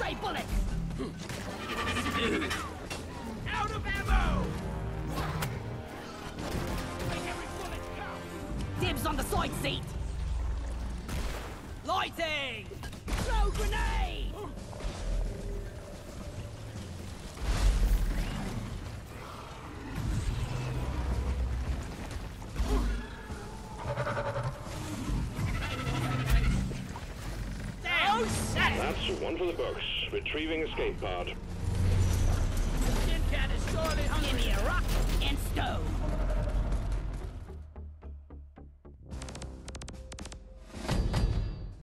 stray bullets! Out of ammo! Dibs on the side seat! Lighting! Throw grenade! That's one for the books. Retrieving escape pod.